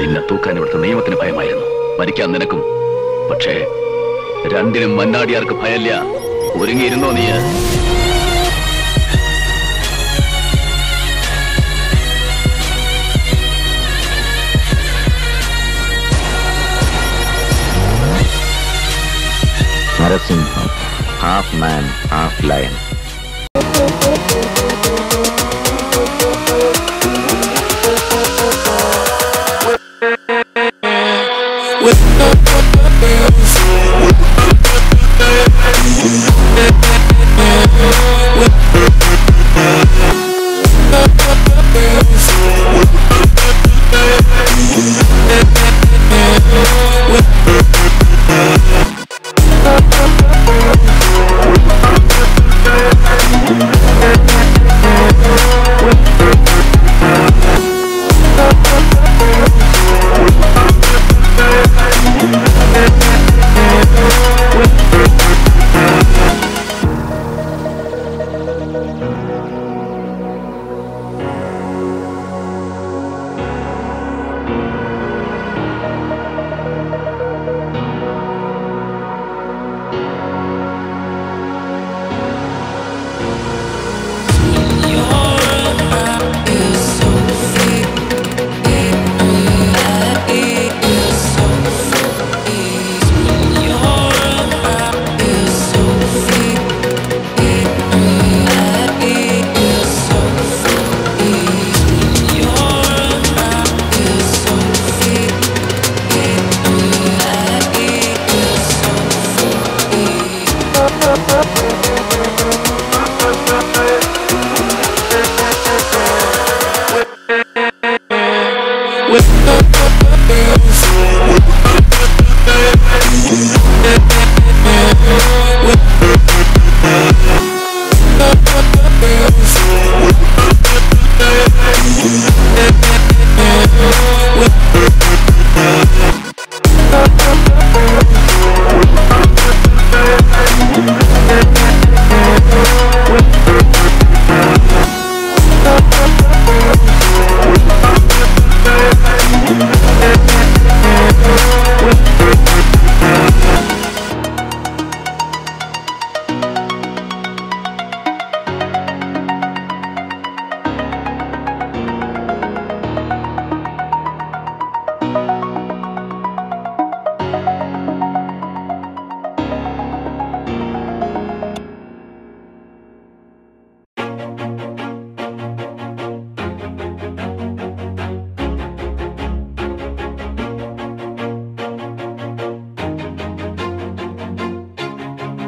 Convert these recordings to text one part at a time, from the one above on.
നിന്നെ തൂക്കാൻ ഇവിടുത്തെ നിയമത്തിന് ഭയമായിരുന്നു. മരിക്കാൻ നിനക്കും. പക്ഷേ രണ്ടിനും മന്നാടിയാർക്ക് ഭയമില്ല. ഒരുങ്ങിയിരുന്നോ നീ? Narasimham half man half lion with the girls with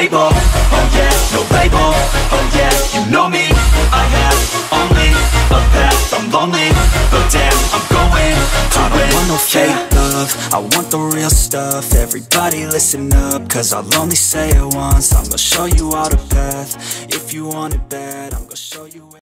yeah, I'm oh yeah, no label, oh yeah, you know me, I have only a path, I'm lonely, but damn, I'm going to I don't want no fake love, I want the real stuff, everybody listen up, cause I'll only say it once, I'm gonna show you all the path, if you want it bad, I'm gonna show you